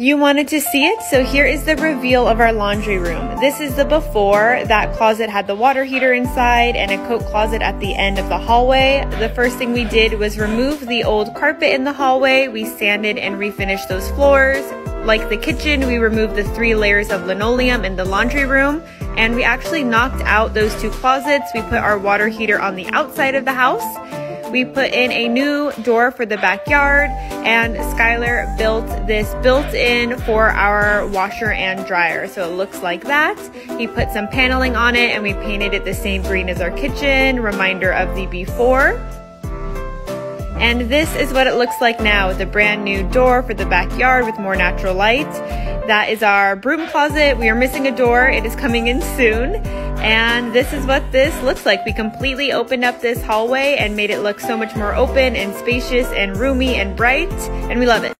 You wanted to see it? So here is the reveal of our laundry room. This is the before. That closet had the water heater inside and a coat closet at the end of the hallway. The first thing we did was remove the old carpet in the hallway. We sanded and refinished those floors. Like the kitchen, we removed the three layers of linoleum in the laundry room and we actually knocked out those two closets. We put our water heater on the outside of the house we put in a new door for the backyard and Skylar built this built-in for our washer and dryer. So it looks like that. He put some paneling on it and we painted it the same green as our kitchen, reminder of the before. And this is what it looks like now with a brand new door for the backyard with more natural light. That is our broom closet. We are missing a door. It is coming in soon. And this is what this looks like. We completely opened up this hallway and made it look so much more open and spacious and roomy and bright. And we love it.